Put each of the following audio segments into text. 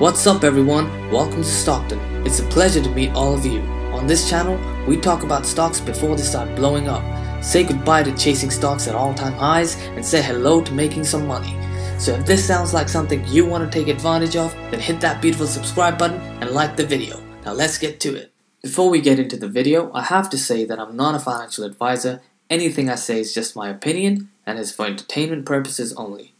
What's up everyone? Welcome to Stockton. It's a pleasure to meet all of you. On this channel, we talk about stocks before they start blowing up, say goodbye to chasing stocks at all-time highs, and say hello to making some money. So if this sounds like something you want to take advantage of, then hit that beautiful subscribe button and like the video. Now let's get to it. Before we get into the video, I have to say that I'm not a financial advisor. Anything I say is just my opinion and is for entertainment purposes only.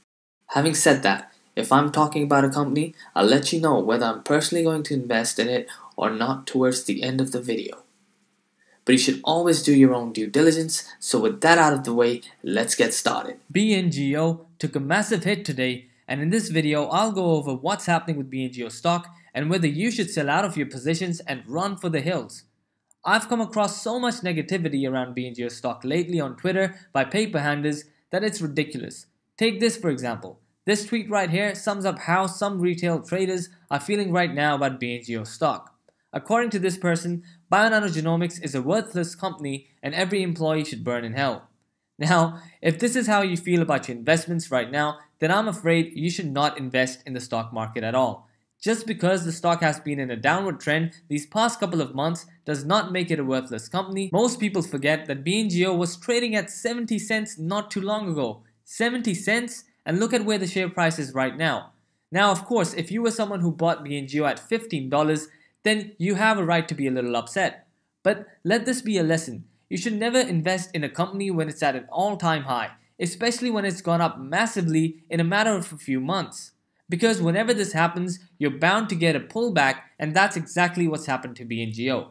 Having said that, if I'm talking about a company, I'll let you know whether I'm personally going to invest in it or not towards the end of the video. But you should always do your own due diligence, so with that out of the way, let's get started. BNGO took a massive hit today, and in this video, I'll go over what's happening with BNGO stock and whether you should sell out of your positions and run for the hills. I've come across so much negativity around BNGO stock lately on Twitter by paper handlers that it's ridiculous. Take this for example. This tweet right here sums up how some retail traders are feeling right now about BNGO stock. According to this person, Bionano Genomics is a worthless company and every employee should burn in hell. Now, if this is how you feel about your investments right now, then I'm afraid you should not invest in the stock market at all. Just because the stock has been in a downward trend these past couple of months does not make it a worthless company. Most people forget that BNGO was trading at 70 cents not too long ago. 70 cents? And look at where the share price is right now. Now, of course, if you were someone who bought BNGO at $15, then you have a right to be a little upset. But let this be a lesson. You should never invest in a company when it's at an all-time high, especially when it's gone up massively in a matter of a few months. Because whenever this happens, you're bound to get a pullback and that's exactly what's happened to BNGO.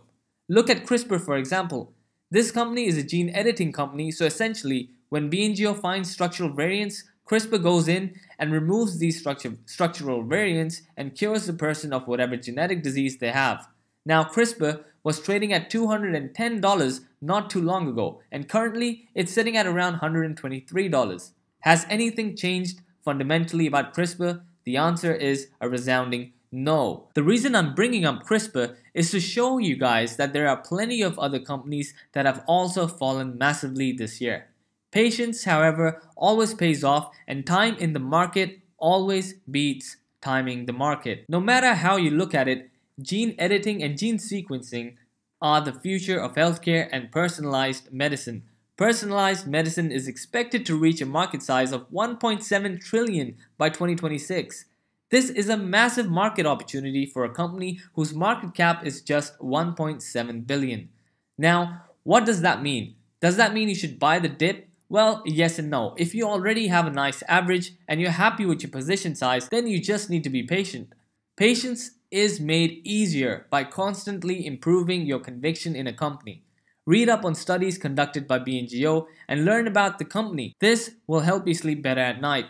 Look at CRISPR for example. This company is a gene editing company, so essentially, when BNGO finds structural variants, CRISPR goes in and removes these structure, structural variants and cures the person of whatever genetic disease they have. Now, CRISPR was trading at $210 not too long ago, and currently it's sitting at around $123. Has anything changed fundamentally about CRISPR? The answer is a resounding no. The reason I'm bringing up CRISPR is to show you guys that there are plenty of other companies that have also fallen massively this year. Patience, however, always pays off and time in the market always beats timing the market. No matter how you look at it, gene editing and gene sequencing are the future of healthcare and personalized medicine. Personalized medicine is expected to reach a market size of 1.7 trillion by 2026. This is a massive market opportunity for a company whose market cap is just 1.7 billion. Now, what does that mean? Does that mean you should buy the dip well, yes and no. If you already have a nice average and you're happy with your position size, then you just need to be patient. Patience is made easier by constantly improving your conviction in a company. Read up on studies conducted by BNGO and learn about the company. This will help you sleep better at night.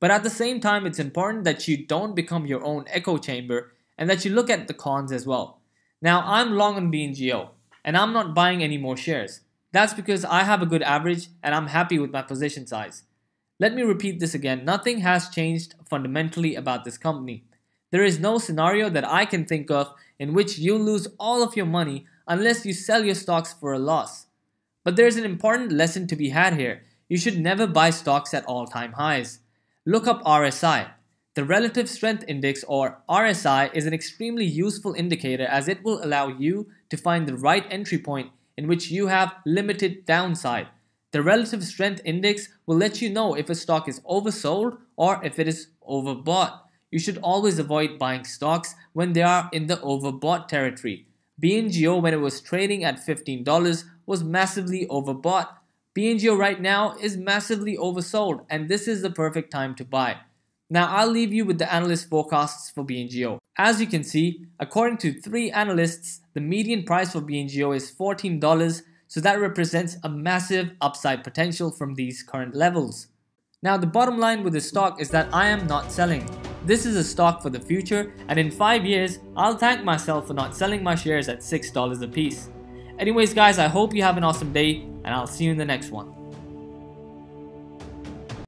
But at the same time, it's important that you don't become your own echo chamber and that you look at the cons as well. Now, I'm long on BNGO and I'm not buying any more shares. That's because I have a good average and I'm happy with my position size. Let me repeat this again. Nothing has changed fundamentally about this company. There is no scenario that I can think of in which you lose all of your money unless you sell your stocks for a loss. But there's an important lesson to be had here. You should never buy stocks at all time highs. Look up RSI. The Relative Strength Index or RSI is an extremely useful indicator as it will allow you to find the right entry point in which you have limited downside. The relative strength index will let you know if a stock is oversold or if it is overbought. You should always avoid buying stocks when they are in the overbought territory. BNGO when it was trading at $15 was massively overbought. BNGO right now is massively oversold and this is the perfect time to buy. Now I'll leave you with the analyst forecasts for BNGO. As you can see, according to three analysts, the median price for BNGO is $14, so that represents a massive upside potential from these current levels. Now the bottom line with this stock is that I am not selling. This is a stock for the future and in 5 years, I'll thank myself for not selling my shares at $6 a piece. Anyways guys, I hope you have an awesome day and I'll see you in the next one.